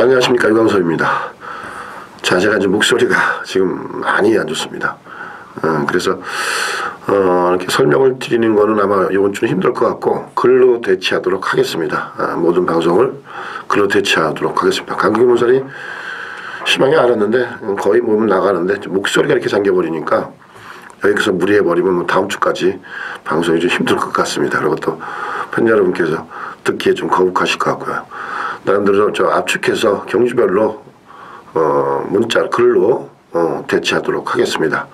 안녕하십니까 유광섭입니다. 자 제가 이제 목소리가 지금 많이 안 좋습니다. 어, 그래서 어, 이렇게 설명을 드리는 거는 아마 이번 주는 힘들 것 같고 글로 대체하도록 하겠습니다. 아, 모든 방송을 글로 대체하도록 하겠습니다. 감기 몸살이 심하게 앓았는데 거의 몸 나가는데 목소리가 이렇게 잠겨버리니까 여기서 무리해버리면 뭐 다음 주까지 방송이 좀 힘들 것 같습니다. 그리고 또 팬 여러분께서 듣기에 좀 거북하실 것 같고요. 나름대로 저 압축해서 경주별로 어, 문자 글로 어, 대체하도록 하겠습니다.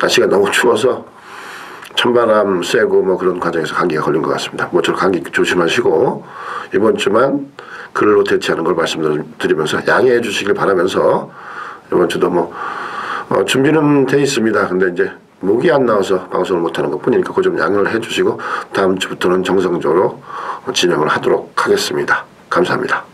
날씨가 너무 추워서 찬바람 쐬고 뭐 그런 과정에서 감기가 걸린 것 같습니다. 모쪼록 감기 조심하시고 이번 주만 글로 대체하는 걸 말씀드리면서 양해해 주시길 바라면서 이번 주도 뭐 어, 준비는 돼 있습니다. 근데 이제 목이 안 나와서 방송을 못하는 것 뿐이니까 그 좀 양해를 해주시고 다음 주부터는 정상적으로 진행을 하도록 하겠습니다. 감사합니다.